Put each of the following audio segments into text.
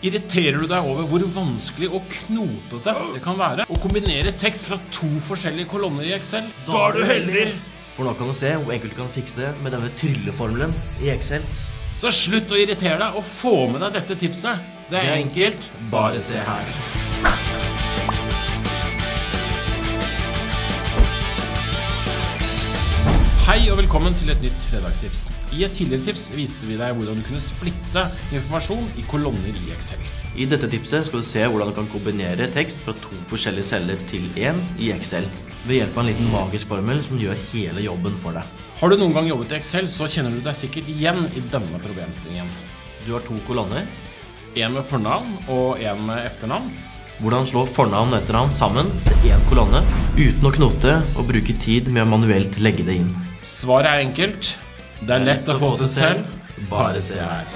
Irriterer du deg over hvor vanskelig og knotete det kan være å kombinere tekst fra to forskjellige kolonner i Excel? Da er du heldig! For nå kan du se hvor enkelt du kan fikse det med denne trylleformelen i Excel. Så slutt å irritere deg, og få med deg dette tipset. Det er enkelt. Bare se her. Hei og velkommen til et nytt fredagstips. I et tidligere tips viste vi deg hvordan du kunne splitte informasjon i kolonner i Excel. I dette tipset skal du se hvordan du kan kombinere tekst fra to forskjellige celler til én i Excel ved hjelp av en liten magisk formel som gjør hele jobben for deg. Har du noen gang jobbet i Excel, så kjenner du deg sikkert igjen i denne problemstillingen. Du har to kolonner. En med fornavn og en med efternavn. Hvordan slå fornavn og etternavn sammen til én kolonne uten å knote og bruke tid med å manuelt legge det inn. Svaret er enkelt. Det er lett å få til selv. Bare se her.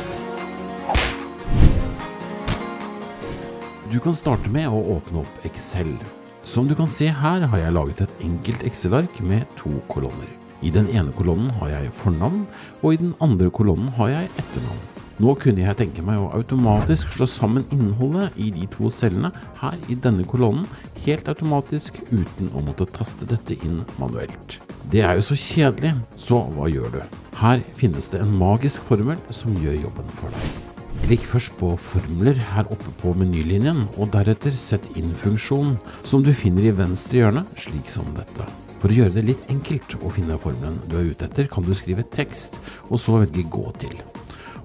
Du kan starte med å åpne opp Excel. Som du kan se her har jeg laget et enkelt Excel-ark med to kolonner. I den ene kolonnen har jeg fornavn, og i den andre kolonnen har jeg etternavn. Nå kunne jeg tenke meg å automatisk slå sammen innholdet i de to cellene her i denne kolonnen, helt automatisk uten å måtte taste dette inn manuelt. Det er jo så kjedelig, så hva gjør du? Her finnes det en magisk formel som gjør jobben for deg. Klikk først på formler her oppe på menylinjen, og deretter sett inn funksjonen, som du finner i venstre hjørne, slik som dette. For å gjøre det litt enkelt å finne formelen du er ute etter, kan du skrive tekst, og så velge gå til.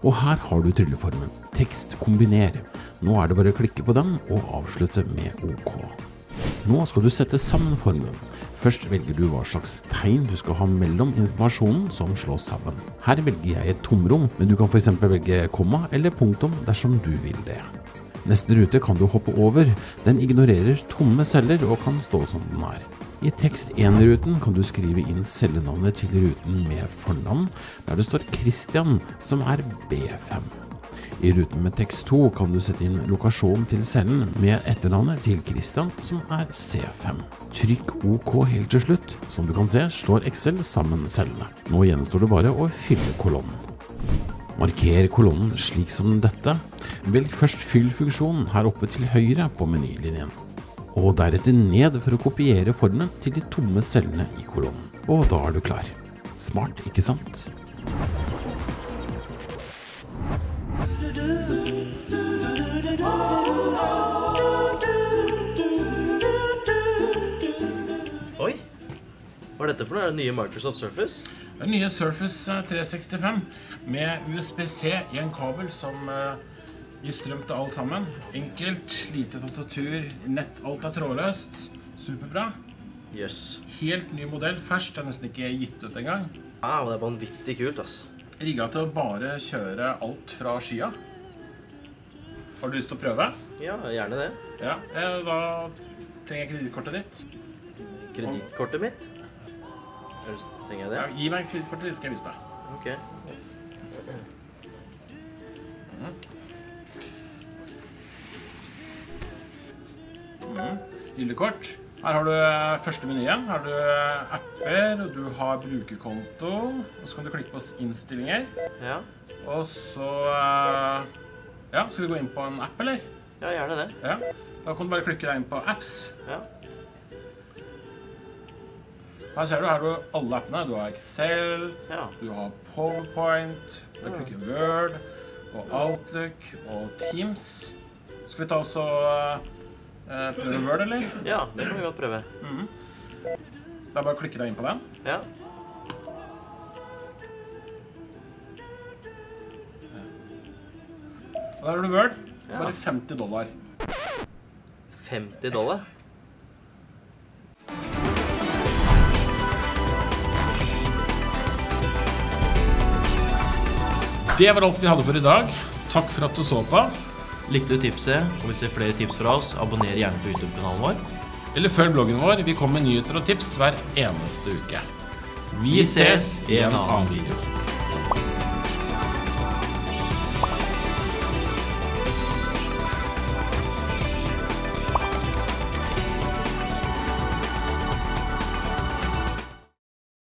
Og her har du trylleformen tekst kombiner. Nå er det bare å klikke på den og avslutte med OK. Nå skal du sette sammen formelen. Først velger du hva slags tegn du skal ha mellom informasjonen som slås sammen. Her velger jeg et tomrom, men du kan f.eks. velge komma eller punktum dersom du vil det. Neste rute kan du hoppe over. Den ignorerer tomme celler og kan stå som den er. I tekst 1-ruten kan du skrive inn cellenavnet til ruten med fornavn, der det står Christian, som er B5. I ruten med tekst 2 kan du sette inn lokasjon til cellen med etternavnet til Christian, som er C5. Trykk OK helt til slutt. Som du kan se, slår Excel sammen cellene. Nå gjenstår det bare å fylle kolonnen. Marker kolonnen slik som dette. Velg først fyll-funksjonen her oppe til høyre på menylinjen. Og deretter ned for å kopiere formen til de tomme cellene i kolonnen. Og da er du klar. Smart, ikke sant? Oi! Hva er dette for noe? Er det nye Microsoft Surface? Den nye Surface eh, 365 med USB-C i en kabel som eh, gir strøm til alt sammen. Enkelt, lite tastatur, nett, alt er trådløst. Superbra. Yes. Helt ny modell, ferskt. Det er nesten ikke gitt ut engang. Ah, det er vanvittig kult, ass. Rigga til å bare kjøre alt fra skya. Har du lyst til å prøve? Ja, gjerne det. Ja, eh, da trenger jeg kredittkortet ditt. Kredittkortet mitt? Eller Trenger jeg det? Ja, gi meg kredittkortet ditt, skal jeg vise deg. Ok. Mm. kort. Her har du eh, første menyen. Her har du eh, apper, og du har brukerkonto. Og så kan du klikke på innstillinger. Ja. Og så eh, Ja, skal vi gå inn på en app, eller? ja, gjerne det. Ja. Da kan du bare klikke deg inn på apps. Ja. Her ser du her har du alle appene. Du har Excel, Ja. du har PowerPoint, du kan klikke Word og Outlook og Teams. Skal vi ta også og eh, prøve Word, eller? ja, det kan vi godt prøve. Det er bare å klikke deg inn på den. Ja. Der har du Word. Bare 50 dollar. 50 dollar? Det var alt vi hadde for i dag. Takk for at du så på. Likte du tipset og vil se flere tips fra oss, abonner gjerne på YouTube-kanalen vår. Eller følg bloggen vår. Vi kommer med nyheter og tips hver eneste uke. Vi ses i en annen video.